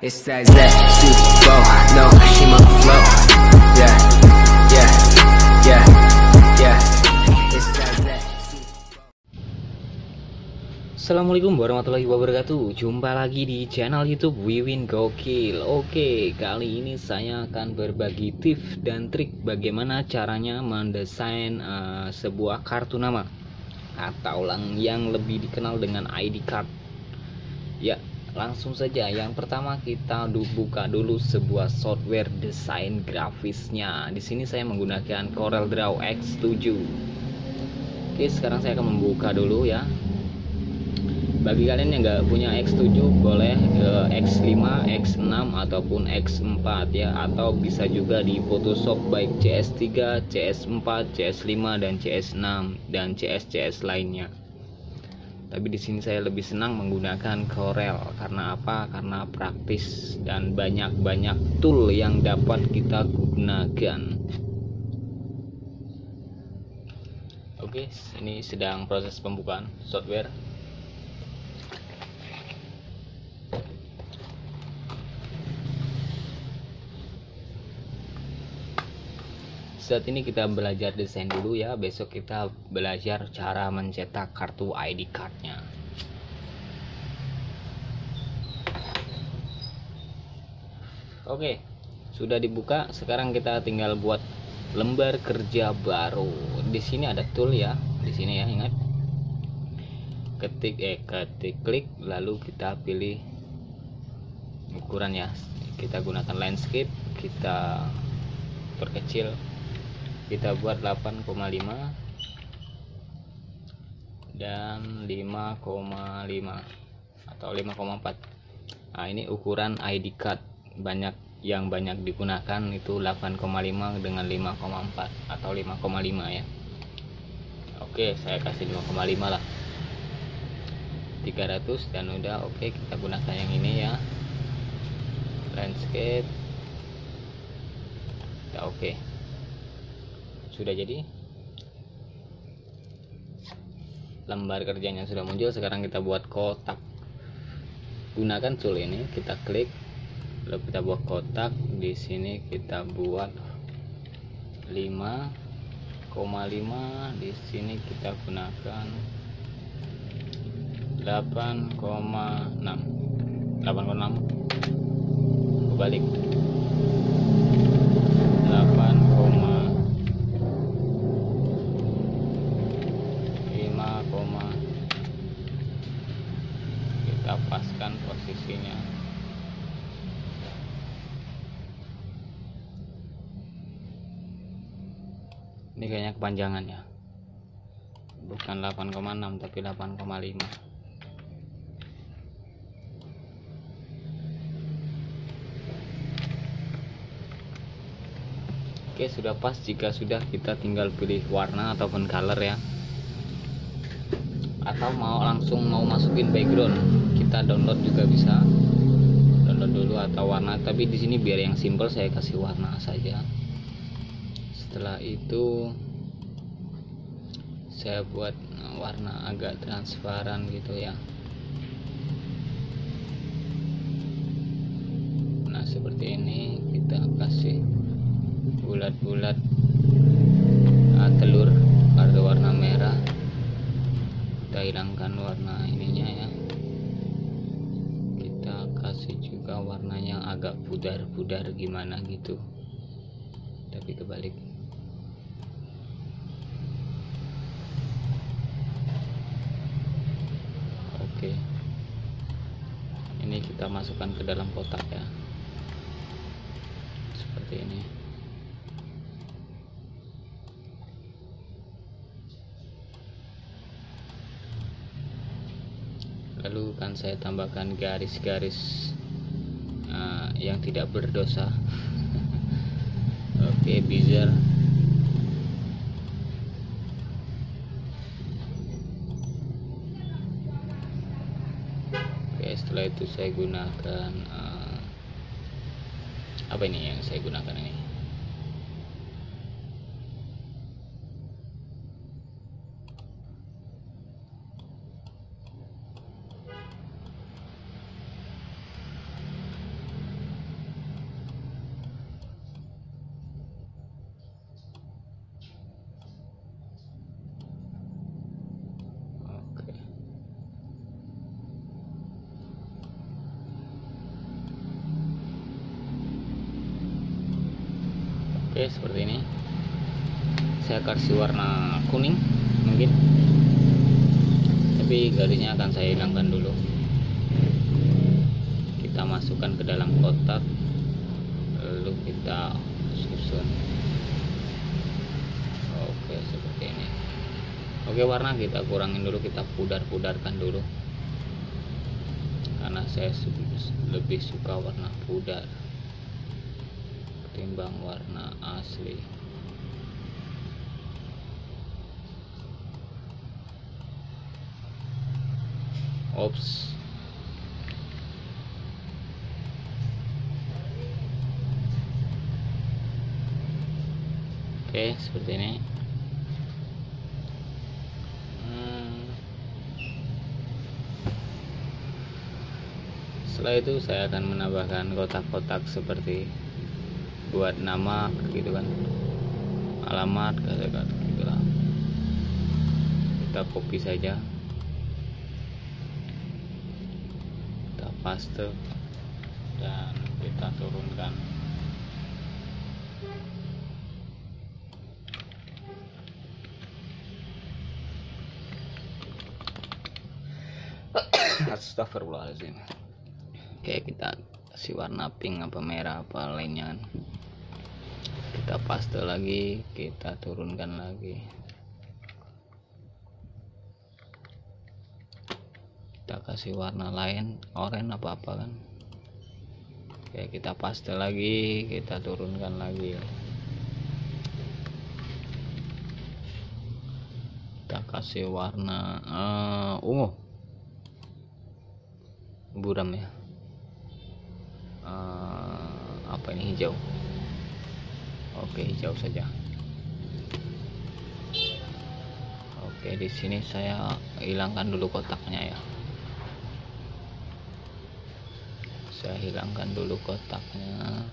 That no, flow. Yeah, yeah, yeah, yeah. Assalamualaikum warahmatullahi wabarakatuh. Jumpa lagi di channel youtube Wiwin Gokil. Oke kali ini saya akan berbagi tips dan trik Bagaimana caranya mendesain uh, sebuah kartu nama Atau yang lebih dikenal dengan ID card. Ya langsung saja Yang pertama kita buka dulu sebuah software desain grafisnya. Di sini saya menggunakan Corel Draw X7 Oke sekarang saya akan membuka dulu ya. Bagi kalian yang nggak punya X7 boleh ke X5, X6 ataupun X4 ya. Atau bisa juga di Photoshop baik CS3, CS4, CS5 dan CS6 dan CS-CS lainnya. Tapi di sini saya lebih senang menggunakan Corel karena apa? Karena praktis dan banyak-banyak tool yang dapat kita gunakan. Oke, ini sedang proses pembukaan software. Saat ini kita belajar desain dulu ya. Besok kita belajar cara mencetak kartu ID cardnya. Oke sudah dibuka. Sekarang kita tinggal buat lembar kerja baru. Di sini ada tool ya. Di sini ya ingat. Ketik eh ketik klik lalu kita pilih ukuran ya. Kita gunakan landscape. Kita perkecil kita buat 8,5 dan 5,5 atau 5,4 nah ini ukuran ID card. Banyak yang banyak digunakan itu 8,5 dengan 5,4 atau 5,5 ya. Oke saya kasih 5,5 lah. 300 dan udah oke kita gunakan yang ini ya. Landscape. Ya oke sudah jadi. Lembar kerjanya sudah muncul sekarang kita buat kotak. Gunakan tool ini kita klik. Lalu kita buat kotak di sini kita buat 5,5 di sini kita gunakan 8,6 8,6 balik 8, 5, kita paskan posisinya ini kayaknya kepanjangan ya bukan 8,6 tapi 8,5 Oke sudah pas jika sudah kita tinggal pilih warna ataupun color ya. Atau mau langsung mau masukin background kita download juga bisa. Download dulu atau warna tapi di sini biar yang simple saya kasih warna saja. Setelah itu saya buat warna agak transparan gitu ya. Nah seperti ini kita kasih bulat-bulat uh, telur pada warna merah. Kita hilangkan warna ininya ya. Kita kasih juga warnanya agak pudar-pudar gimana gitu. Tapi kebalik oke ini kita masukkan ke dalam kotak ya. Seperti ini. Lalu kan saya tambahkan garis-garis uh, yang tidak berdosa. Oke bizar oke setelah itu saya gunakan uh, apa ini yang saya gunakan ini oke seperti ini saya kasih warna kuning mungkin garisnya akan saya hilangkan dulu. Kita masukkan ke dalam kotak lalu kita susun. Oke seperti ini. Oke warna kita kurangin dulu kita pudar-pudarkan dulu. Karena saya lebih suka warna pudar ketimbang warna asli ops. Oke seperti ini. Hmm. setelah itu saya akan menambahkan kotak-kotak seperti buat nama gitu kan. Alamat gitu lah. Kita copy saja kita paste dan kita turunkan. Astagfirullahaladzim. Oke kita kasih warna pink apa merah apa lainnya. Kita paste lagi kita turunkan lagi kita kasih warna lain oranye apa apa kan. Oke kita paste lagi kita turunkan lagi. Kita kasih warna uh, ungu. Buram ya. Uh, apa ini hijau? Oke hijau saja. Oke di sini saya hilangkan dulu kotaknya ya saya hilangkan dulu kotaknya.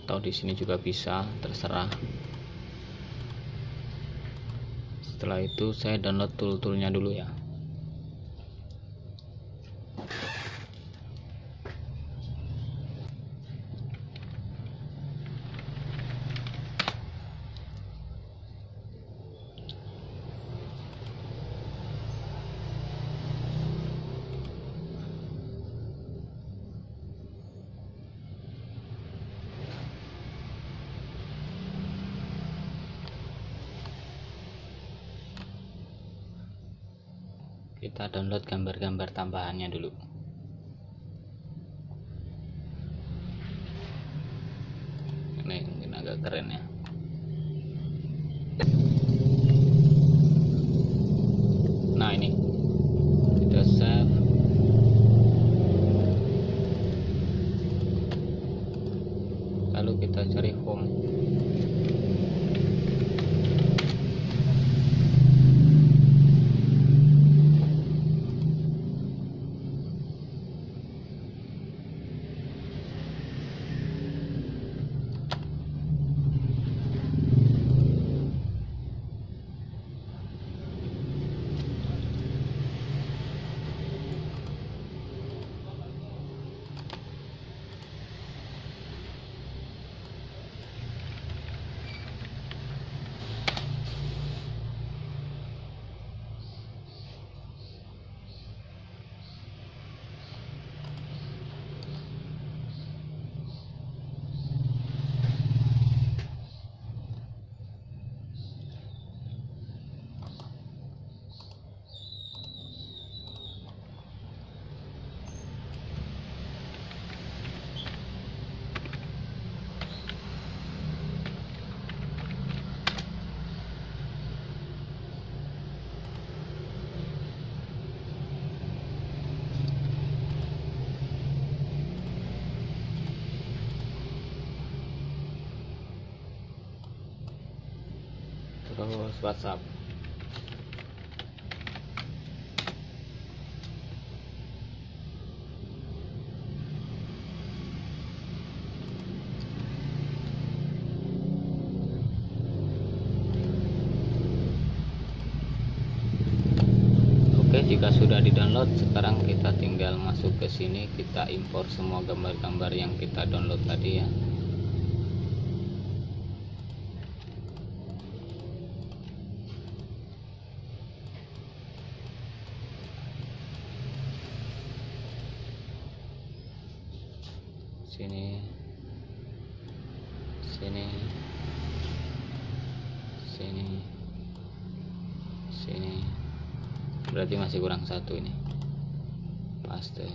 Atau di sini juga bisa terserah. Setelah itu saya download tool-toolnya dulu ya kita download gambar-gambar tambahannya dulu. Ini mungkin agak keren ya nah ini kita save lalu kita cari home terus WhatsApp Oke, jika sudah di-download, sekarang kita tinggal masuk ke sini, kita impor semua gambar-gambar yang kita download tadi ya. Sini. Sini. Sini. Sini berarti masih kurang satu ini. Paste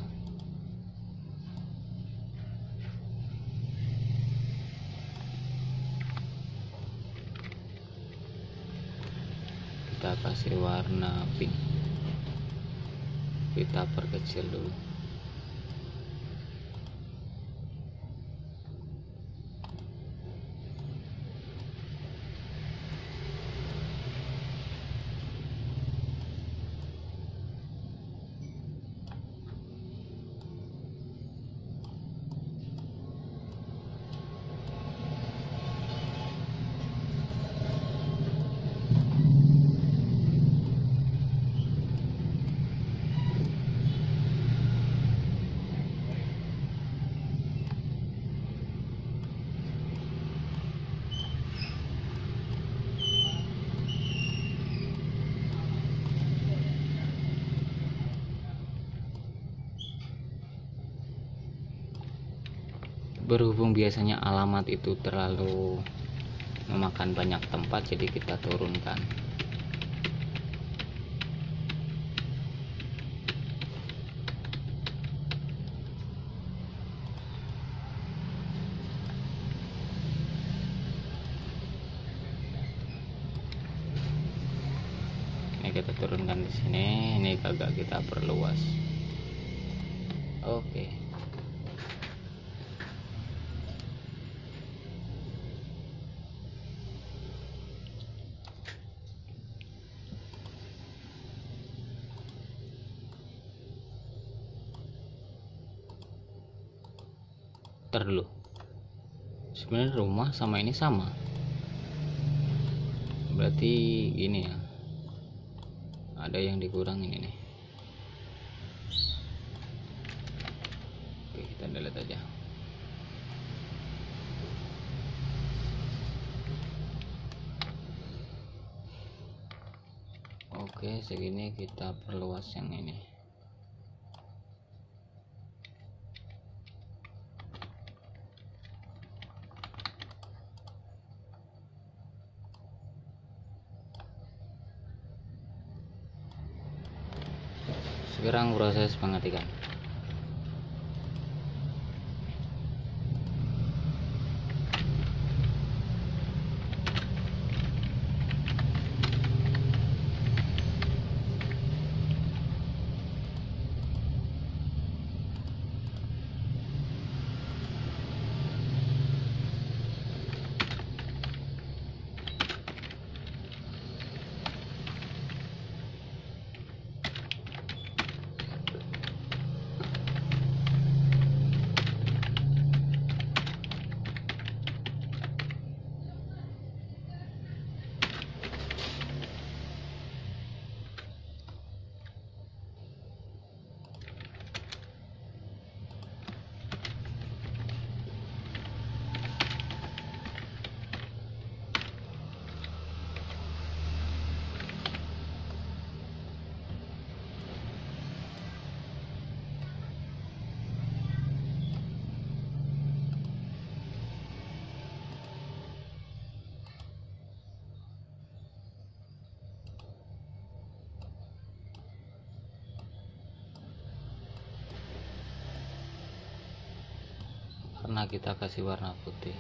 kita kasih warna pink. Kita perkecil dulu berhubung biasanya alamat itu terlalu memakan banyak tempat jadi kita turunkan. Ini kita turunkan di sini ini kagak kita perluas. Oke. Ntar dulu sebenarnya rumah sama ini sama. Berarti gini ya. Ada yang dikurangin ini. Oke kita delete aja. Oke segini kita perluas yang ini sekarang proses pengetikan karena kita kasih warna putih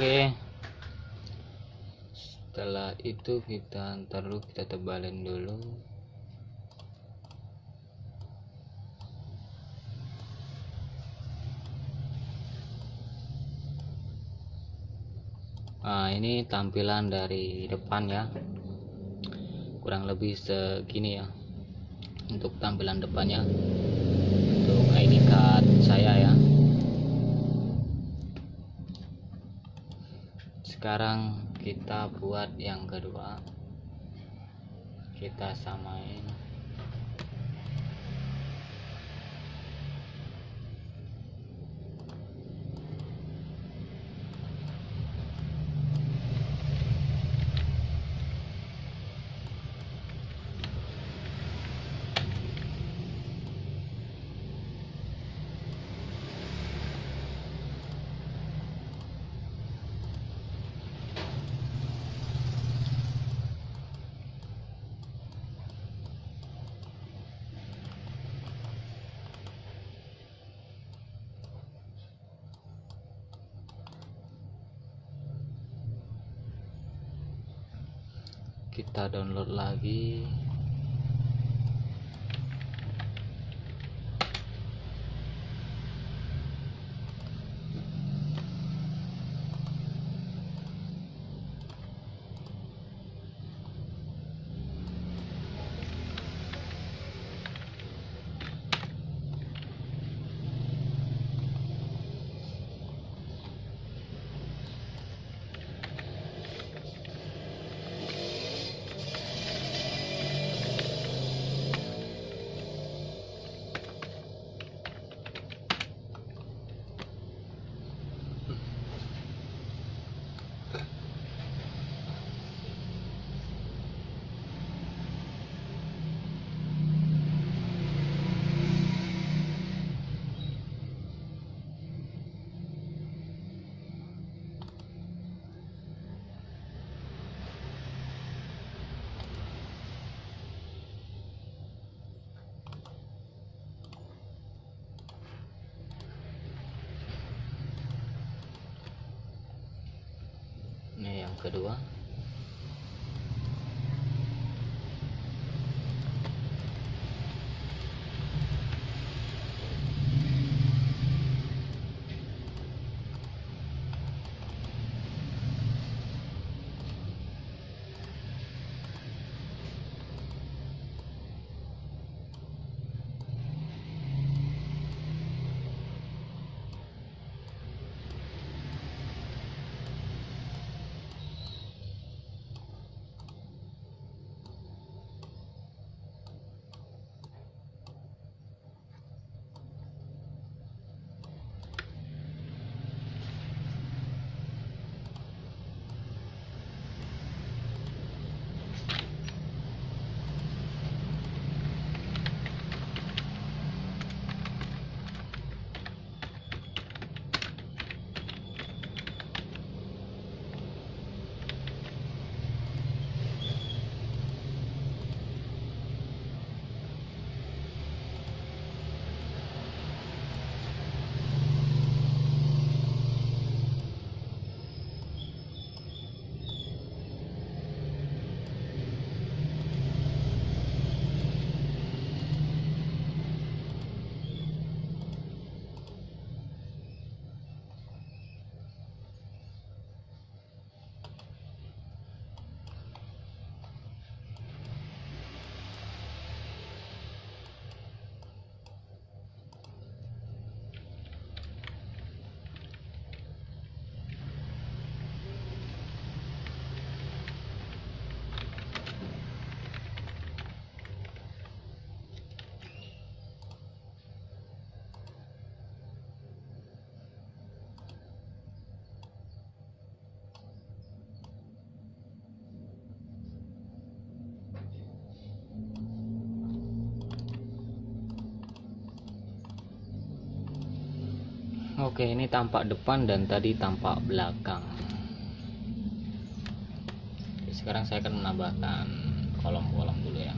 Oke. Setelah itu kita ntar dulu kita tebalin dulu. Nah, ini tampilan dari depan ya. Kurang lebih segini ya. Untuk tampilan depannya. Untuk ID card saya ya. Sekarang kita buat yang kedua. Kita samain. kita download lagi yang kedua Oke, ini tampak depan dan tadi tampak belakang. Oke, sekarang saya akan menambahkan kolom-kolom dulu ya.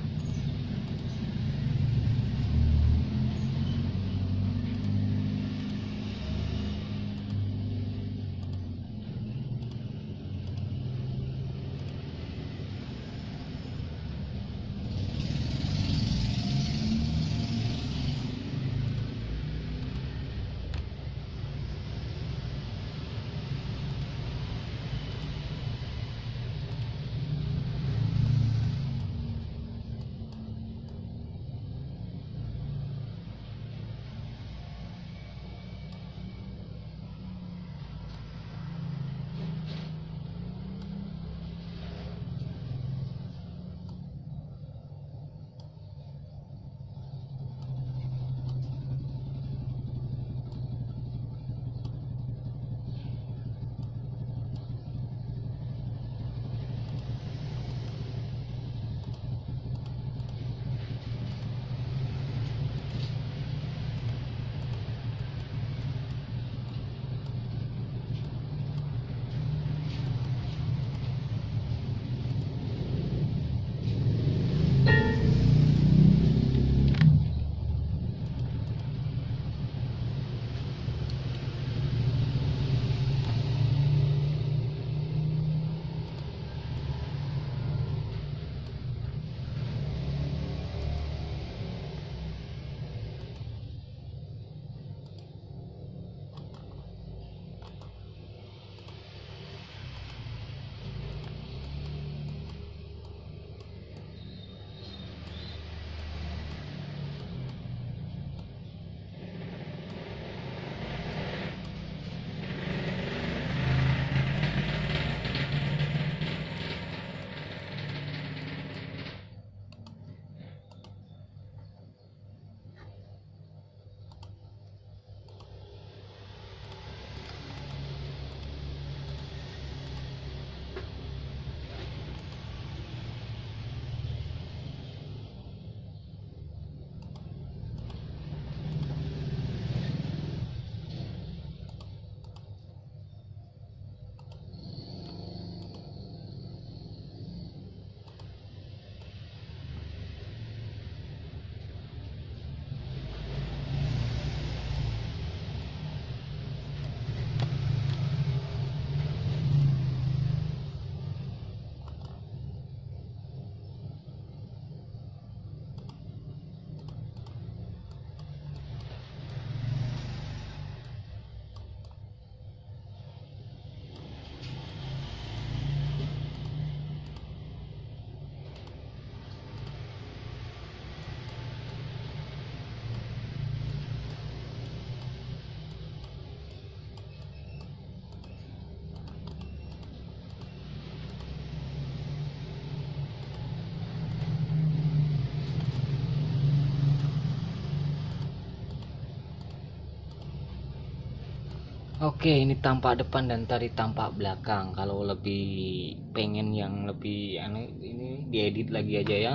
Oke, ini tampak depan dan tadi tampak belakang. Kalau lebih pengen yang lebih aneh ini diedit lagi aja ya.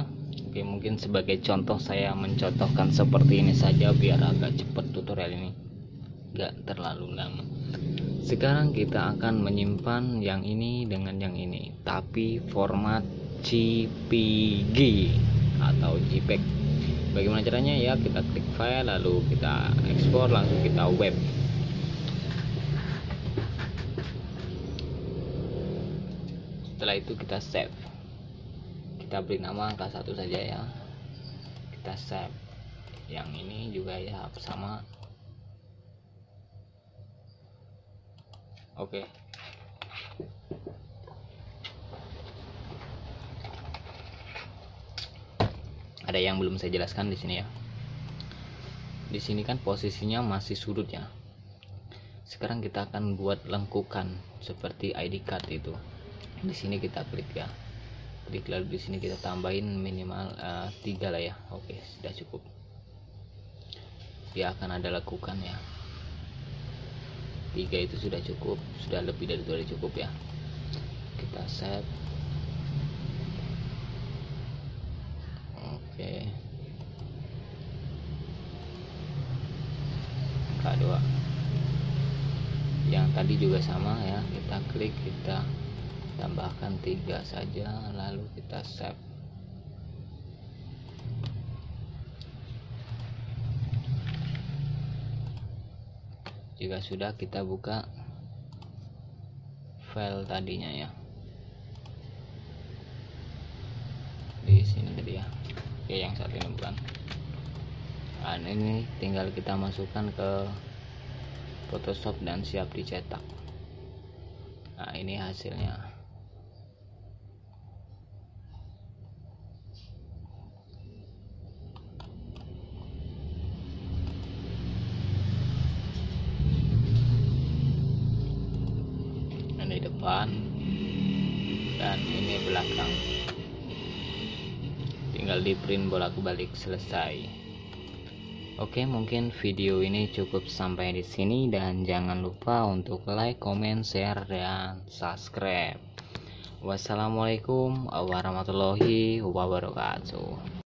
Oke, mungkin sebagai contoh saya mencontohkan seperti ini saja biar agak cepat tutorial ini. Gak terlalu lama. Sekarang kita akan menyimpan yang ini dengan yang ini, tapi format JPG atau JPEG. Bagaimana caranya ya? Kita klik file lalu kita ekspor langsung kita web. Itu kita save. Kita beri nama angka satu saja ya. Kita save. Yang ini juga ya sama. Oke. Ada yang belum saya jelaskan di sini ya. Di sini kan posisinya masih sudut ya. Sekarang kita akan buat lengkukan seperti ID card itu di sini kita klik ya. Klik lalu di sini kita tambahin minimal uh, tiga lah ya. Oke sudah cukup. Dia akan ada lakukan ya. Tiga itu sudah cukup sudah lebih dari sudah cukup ya. Kita set. Oke. K2 yang tadi juga sama ya. Kita klik kita tambahkan tiga saja lalu kita save. Jika sudah kita buka file tadinya ya. Di sini tadi ya. Oke yang saat ini bukan. Nah ini tinggal kita masukkan ke Photoshop dan siap dicetak. Nah ini hasilnya tinggal di print bolak-balik selesai. Oke mungkin video ini cukup sampai di sini dan jangan lupa untuk like comment share dan subscribe. Wassalamualaikum warahmatullahi wabarakatuh